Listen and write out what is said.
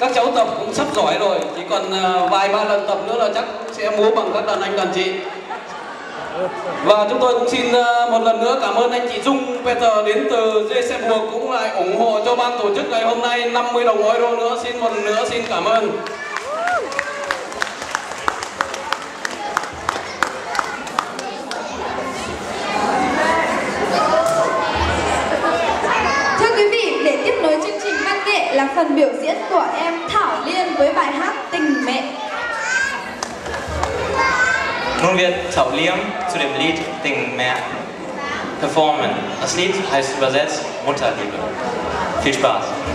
Các cháu tập cũng sắp giỏi rồi, chỉ còn ờ, vài ba lần tập nữa là chắc sẽ múa bằng các đàn anh đàn chị. Và chúng tôi cũng xin ờ, một lần nữa cảm ơn anh chị Dung, Peter đến từ JC Buộc cũng lại ủng hộ cho ban tổ chức ngày hôm nay 50 đồng euro nữa. Xin một lần nữa xin cảm ơn. Phần biểu diễn của em Thảo Liên với bài hát Tình Mẹ. Nun wird Tau Liam zu dem Lied Ding mehr performen. Das Lied heißt übersetzt Mutterliebe. Viel Spaß!